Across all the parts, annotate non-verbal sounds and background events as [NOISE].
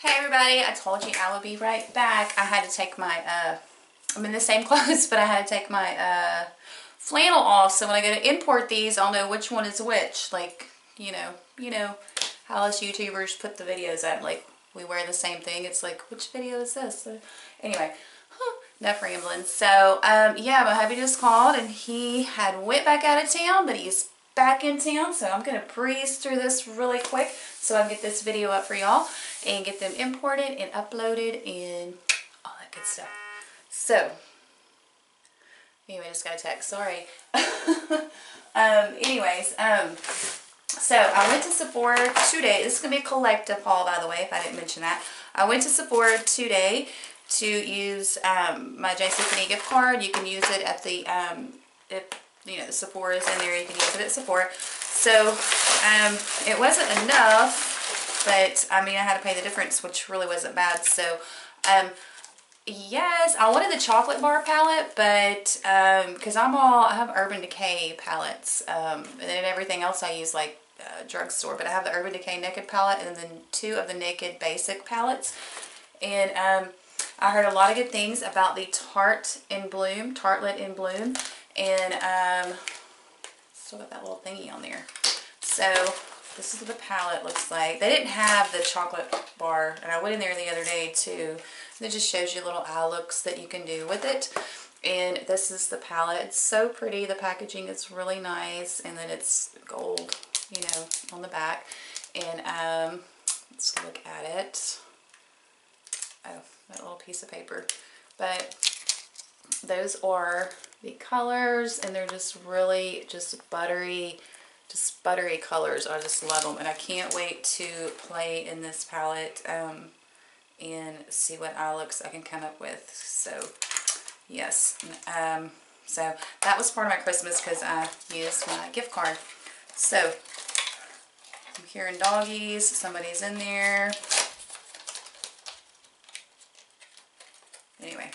Hey everybody, I told you I would be right back. I had to take my, uh, I'm in the same [LAUGHS] clothes, but I had to take my uh, flannel off. So when I go to import these, I'll know which one is which. Like, you know, you know how us YouTubers put the videos up. Like, we wear the same thing. It's like, which video is this? Anyway, enough rambling. So, um, yeah, my hubby just called and he had went back out of town, but he's back in town. So I'm going to breeze through this really quick so I can get this video up for y'all and get them imported and uploaded and all that good stuff. So, anyway, I just got a text, sorry. [LAUGHS] um, anyways, um, so I went to Sephora today. This is going to be a collective haul, by the way, if I didn't mention that. I went to Sephora today to use um, my JCPenney gift card. You can use it at the, um, if, you know, the Sephora is in there, you can use it at Sephora. So, um, it wasn't enough, but, I mean, I had to pay the difference, which really wasn't bad. So, um, yes, I wanted the chocolate bar palette, but, um, because I'm all, I have Urban Decay palettes, um, and then everything else I use, like, uh, drugstore, but I have the Urban Decay Naked palette and then two of the Naked Basic palettes. And um, I heard a lot of good things about the Tarte in Bloom, Tartelette in Bloom. And um, still got that little thingy on there. So this is what the palette looks like. They didn't have the chocolate bar, and I went in there the other day too. It just shows you little eye looks that you can do with it. And this is the palette. It's so pretty. The packaging is really nice. And then it's gold, you know, on the back. And um, let's look at it. Oh, that little piece of paper. But those are the colors and they're just really just buttery just buttery colors. I just love them and I can't wait to play in this palette um, and see what eye looks I can come up with. So yes um, so that was part of my Christmas because I used my gift card. So I'm hearing doggies somebody's in there. Anyway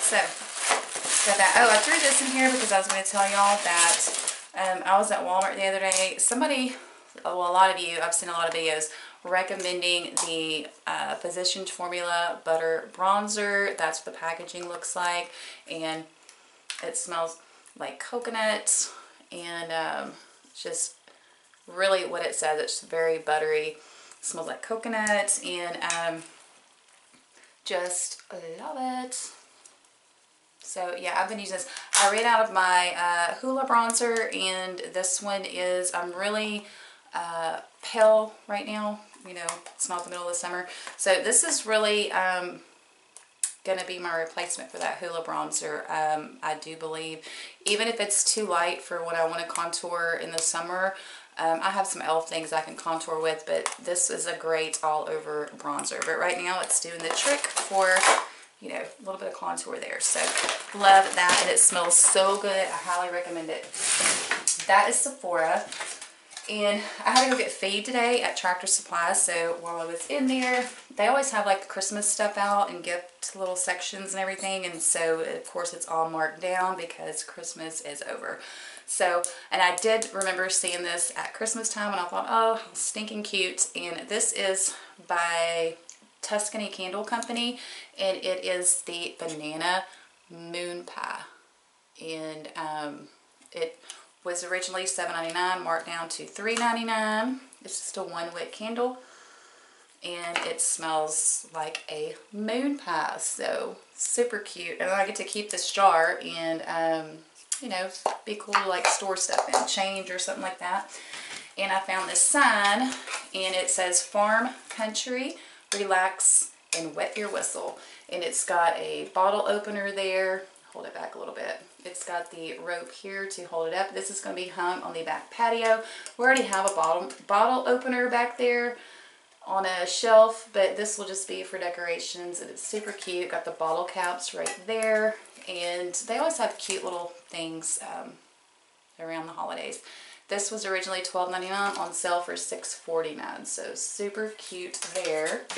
so got that. Oh, I threw this in here because I was going to tell y'all that um, I was at Walmart the other day. Somebody, well, a lot of you, I've seen a lot of videos recommending the uh, Physicians Formula Butter Bronzer. That's what the packaging looks like. And it smells like coconut and um, just really what it says. It's very buttery. Smells like coconut and um, just love it. So yeah, I've been using this. I ran out of my uh, Hoola bronzer and this one is, I'm really uh, pale right now. You know, it's not the middle of the summer. So this is really um, going to be my replacement for that Hoola bronzer, um, I do believe. Even if it's too light for what I want to contour in the summer, um, I have some e.l.f. things I can contour with, but this is a great all-over bronzer. But right now it's doing the trick for you know, a little bit of contour there. So love that and it smells so good. I highly recommend it. That is Sephora. And I had to go get feed today at Tractor Supply. So while I was in there, they always have like Christmas stuff out and gift little sections and everything. And so of course it's all marked down because Christmas is over. So, and I did remember seeing this at Christmas time and I thought, oh, stinking cute. And this is by Tuscany Candle Company and it is the Banana Moon Pie. And um, it was originally $7.99, marked down to $3.99. It's just a one wick candle and it smells like a moon pie so super cute and I get to keep this jar and um, you know be cool to like store stuff in change or something like that and I found this sign and it says farm country relax, and wet your whistle. And it's got a bottle opener there. Hold it back a little bit. It's got the rope here to hold it up. This is going to be hung on the back patio. We already have a bottle, bottle opener back there on a shelf, but this will just be for decorations. And it's super cute. Got the bottle caps right there. And they always have cute little things um, around the holidays. This was originally $12.99 on sale for $6.49. So super cute there. [CLEARS THROAT]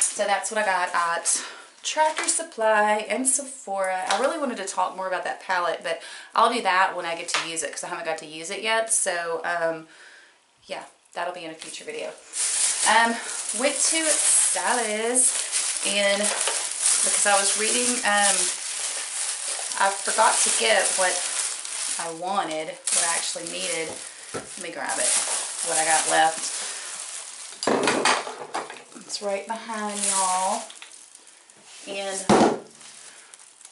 so that's what I got at Tractor Supply and Sephora. I really wanted to talk more about that palette, but I'll do that when I get to use it because I haven't got to use it yet. So um, yeah, that'll be in a future video. Um, went to Sally's and because I was reading, um, I forgot to get what I wanted, what I actually needed. Let me grab it, what I got left. It's right behind y'all. And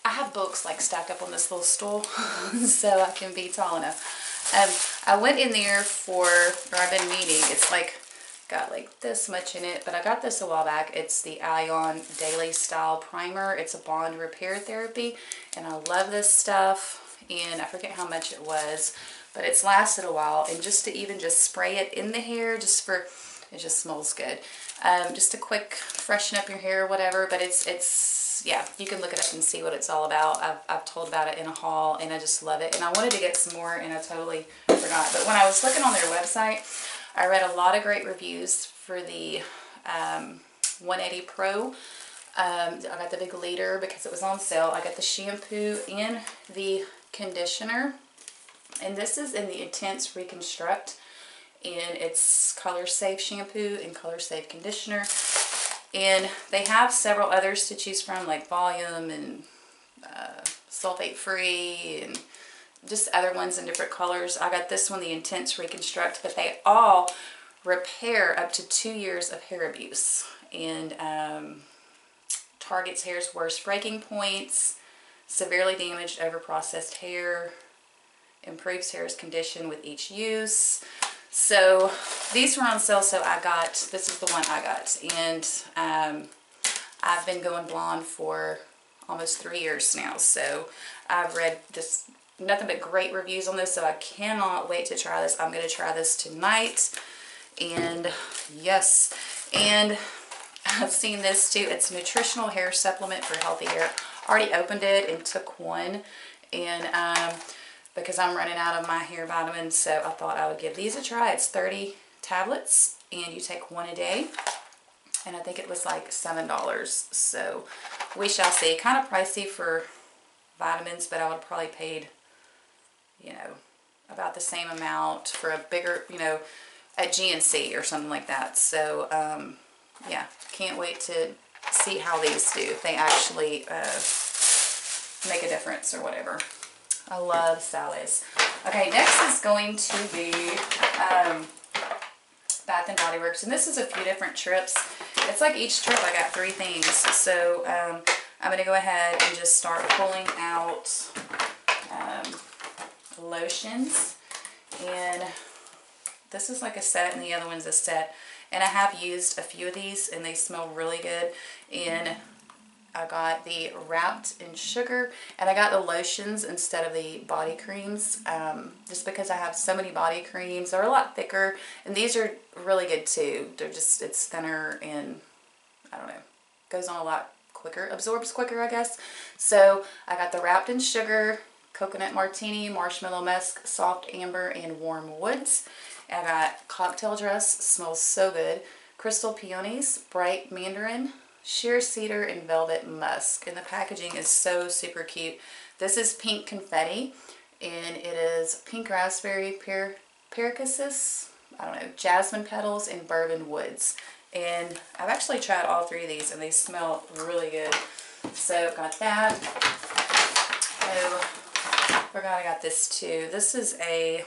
I have books like stacked up on this little stool [LAUGHS] so I can be tall enough. Um, I went in there for, or I've been meeting, it's like, got like this much in it, but I got this a while back. It's the Ion Daily Style Primer. It's a bond repair therapy, and I love this stuff, and I forget how much it was, but it's lasted a while, and just to even just spray it in the hair, just for, it just smells good. Um, just a quick freshen up your hair or whatever, but it's, it's yeah, you can look it up and see what it's all about. I've, I've told about it in a haul and I just love it. And I wanted to get some more and I totally forgot. But when I was looking on their website, I read a lot of great reviews for the um, 180 Pro. Um, I got the big leader because it was on sale. I got the shampoo and the conditioner. And this is in the Intense Reconstruct. And it's Color Safe shampoo and Color Safe conditioner. And they have several others to choose from, like Volume and uh, Sulfate Free and just other ones in different colors. I got this one, the Intense Reconstruct, but they all repair up to two years of hair abuse and um, targets hair's worst breaking points, severely damaged overprocessed hair, improves hair's condition with each use, so these were on sale, so I got, this is the one I got. And um, I've been going blonde for almost three years now. So I've read just nothing but great reviews on this, so I cannot wait to try this. I'm going to try this tonight. And yes, and [LAUGHS] I've seen this too. It's a nutritional hair supplement for healthy hair. Already opened it and took one. And um, because I'm running out of my hair vitamins. So I thought I would give these a try. It's 30 tablets and you take one a day. And I think it was like $7. So we shall see. Kind of pricey for vitamins, but I would probably paid, you know, about the same amount for a bigger, you know, at GNC or something like that. So, um, yeah, can't wait to see how these do. If they actually uh, make a difference or whatever. I love Sally's. Okay, next is going to be um, Bath and Body Works. And this is a few different trips. It's like each trip I got three things. So um, I'm going to go ahead and just start pulling out um, lotions. And this is like a set and the other one's a set. And I have used a few of these and they smell really good. And I got the wrapped in sugar and I got the lotions instead of the body creams um, just because I have so many body creams. They're a lot thicker and these are really good too. They're just, it's thinner and I don't know, goes on a lot quicker, absorbs quicker I guess. So I got the wrapped in sugar, coconut martini, marshmallow musk, soft amber, and warm woods. I got cocktail dress, smells so good. Crystal peonies, bright mandarin, sheer cedar and velvet musk. And the packaging is so super cute. This is pink confetti and it is pink raspberry per pericasis I don't know jasmine petals and bourbon woods. And I've actually tried all three of these and they smell really good. So got that. Oh forgot I got this too. This is a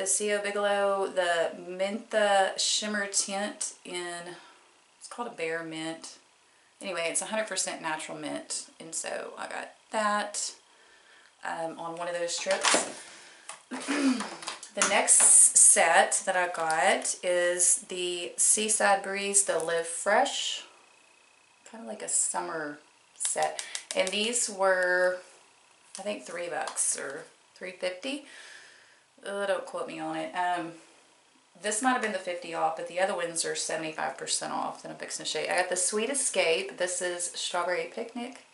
the Co Bigelow the Mentha Shimmer Tint in it's called a Bear Mint. Anyway, it's 100% natural mint, and so I got that um, on one of those strips. [CLEARS THROAT] the next set that I got is the Seaside Breeze, the Live Fresh, kind of like a summer set. And these were, I think, three bucks or 350. Don't quote me on it. Um, this might have been the 50 off, but the other ones are 75% off that I'm fixing to show. I got the Sweet Escape. This is Strawberry Picnic.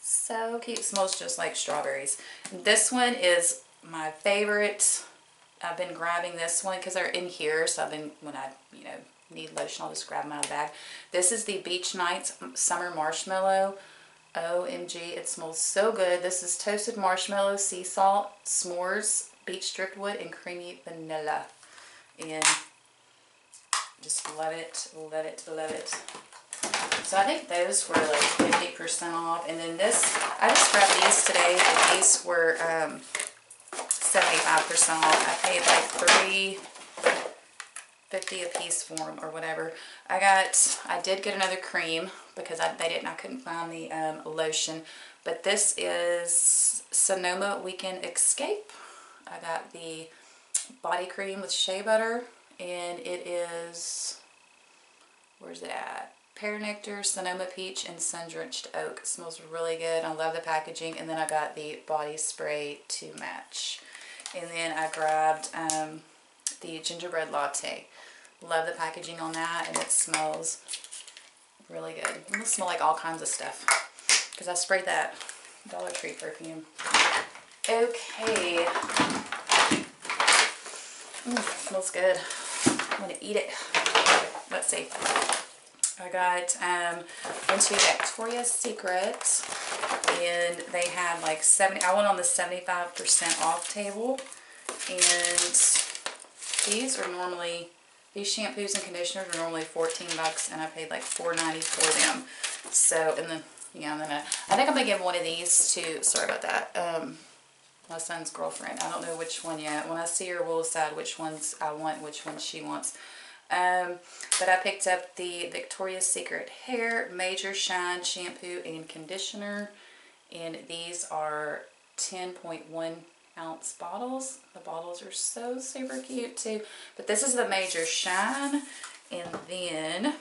So cute. Smells just like strawberries. This one is my favorite. I've been grabbing this one because they're in here. So I've been, when I, you know, need lotion, I'll just grab them out of the bag. This is the Beach Nights Summer Marshmallow. OMG, it smells so good. This is toasted marshmallow, sea salt, s'mores, beach driftwood, and creamy vanilla and just love it, love it, love it. So I think those were like 50% off. And then this, I just grabbed these today. And these were um, 75% off. I paid like three 50 a piece for them or whatever. I got, I did get another cream because I, they didn't, I couldn't find the um, lotion. But this is Sonoma Weekend Escape. I got the body cream with shea butter and it is, where's it at? Pear Nectar, Sonoma Peach, and Sun Drenched Oak. It smells really good. I love the packaging. And then I got the body spray to match. And then I grabbed um, the gingerbread latte. Love the packaging on that and it smells really good. It will smell like all kinds of stuff because I sprayed that Dollar Tree perfume. Okay. Mm, smells good. I'm to eat it. Let's see. I got um, into Victoria's Secret and they had like 70, I went on the 75% off table and these are normally, these shampoos and conditioners are normally 14 bucks and I paid like 4.90 for them. So, and then, yeah, and then I, I think I'm to give one of these to, sorry about that, um, my son's girlfriend. I don't know which one yet. When I see her, we'll decide which ones I want, which ones she wants. Um, but I picked up the Victoria's Secret Hair Major Shine Shampoo and Conditioner. And these are 10.1 ounce bottles. The bottles are so super cute too. But this is the Major Shine. And then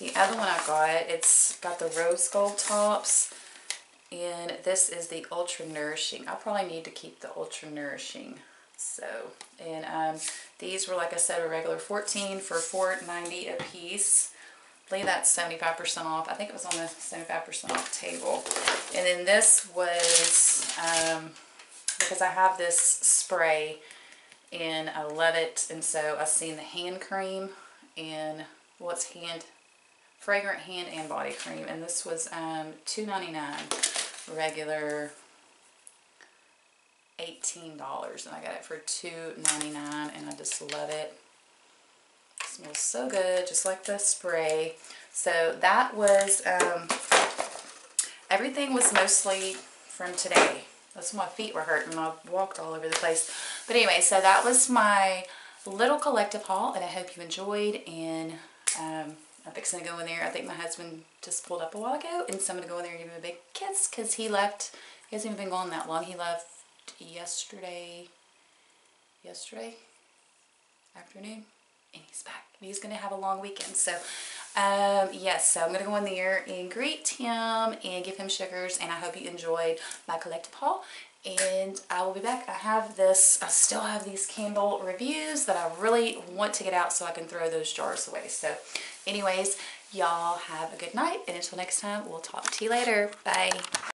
the other one I got, it's got the rose gold tops. And this is the Ultra Nourishing. I probably need to keep the Ultra Nourishing. So, and um, these were, like I said, a regular 14 for 4.90 a piece. I believe that's 75% off. I think it was on the 75% off table. And then this was, um, because I have this spray and I love it. And so I've seen the hand cream and what's well, hand, fragrant hand and body cream. And this was um, $2.99 regular $18 and I got it for $2.99 and I just love it. it. Smells so good, just like the spray. So that was, um, everything was mostly from today. That's my feet were hurting. And I walked all over the place. But anyway, so that was my little collective haul, and I hope you enjoyed. And um, I'm fixing to go in there. I think my husband just pulled up a while ago, and so I'm going to go in there and give him a big kiss because he left. He hasn't even been gone that long. He left yesterday, yesterday afternoon, and he's back. He's going to have a long weekend. So um, yes, so I'm going to go in there and greet him and give him sugars. And I hope you enjoyed my collective haul. And I will be back. I have this, I still have these candle reviews that I really want to get out so I can throw those jars away. So anyways, y'all have a good night. And until next time, we'll talk to you later. Bye.